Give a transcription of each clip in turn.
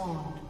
spawned.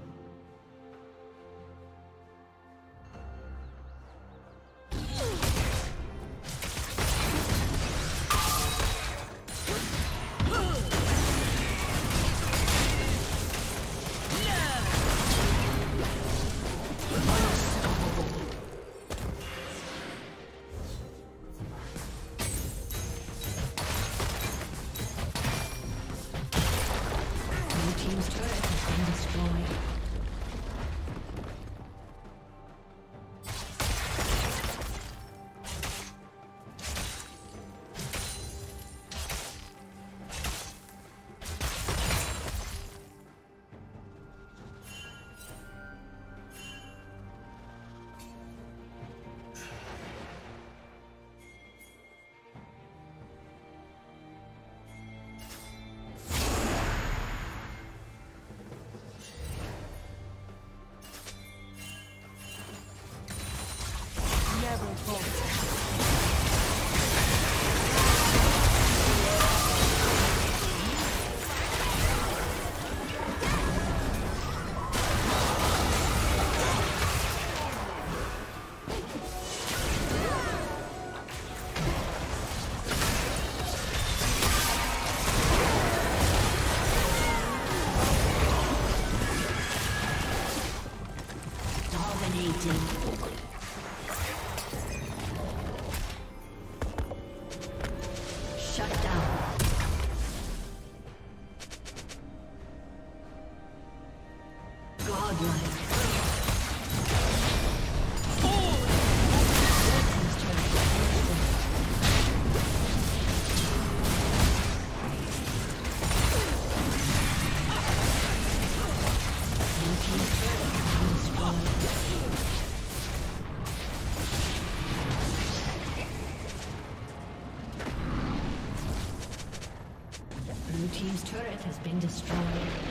Thank you. Been destroyed.